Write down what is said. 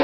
い